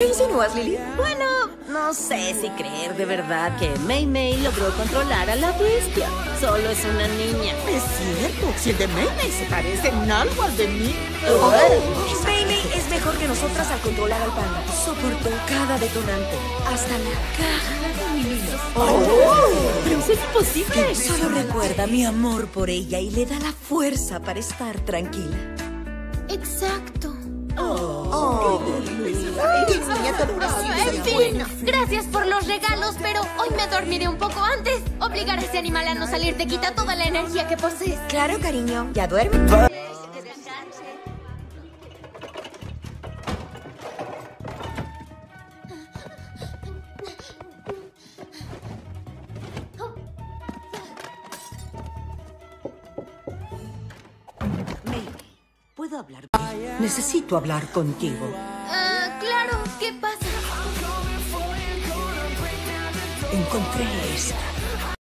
¿Qué insinúas, Lily? Bueno, no sé si creer de verdad que Mei Mei logró controlar a la bestia. Solo es una niña. Es cierto, si el de Mei Mei se parece en algo al de mí. Mei Mei es mejor que nosotras al controlar al panda. Soportó cada detonante, hasta la caja de minions. Pero eso es imposible. Solo recuerda mi amor por ella y le da la fuerza para estar tranquila. Exacto. En En fin, gracias por los regalos, pero hoy me dormiré un poco antes. Obligar a ese animal a no salir te quita toda la energía que posees. Claro, cariño, ya duerme. ¿Puedo hablar? Necesito hablar contigo. ¿Qué pasa? Encontré esta.